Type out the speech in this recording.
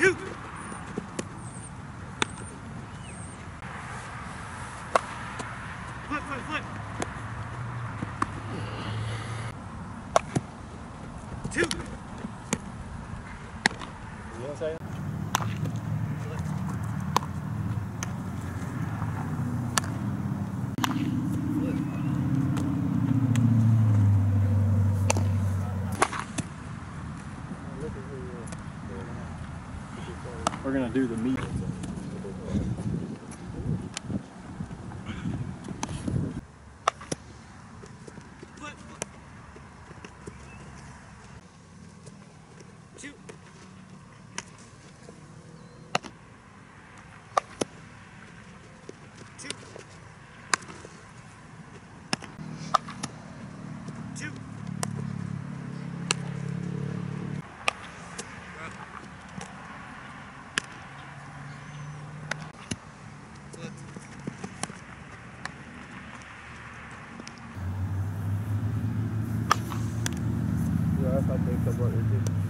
Shoot! Flip, flip, flip. Two. We're going to do the meat. Flip. applicable it?